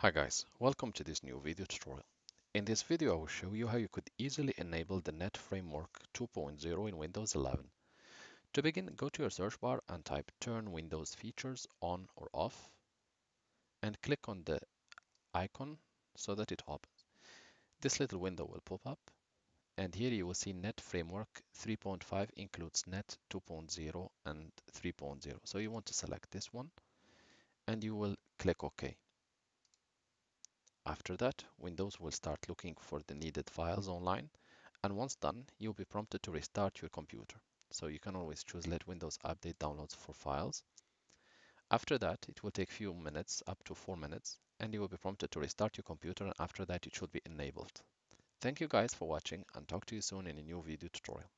Hi guys, welcome to this new video tutorial. In this video I will show you how you could easily enable the .NET Framework 2.0 in Windows 11. To begin, go to your search bar and type turn Windows features on or off and click on the icon so that it opens. This little window will pop up and here you will see .NET Framework 3.5 includes .NET 2.0 and 3.0. So you want to select this one and you will click OK. After that, Windows will start looking for the needed files online, and once done, you'll be prompted to restart your computer. So you can always choose let Windows update downloads for files. After that, it will take few minutes, up to 4 minutes, and you will be prompted to restart your computer and after that it should be enabled. Thank you guys for watching and talk to you soon in a new video tutorial.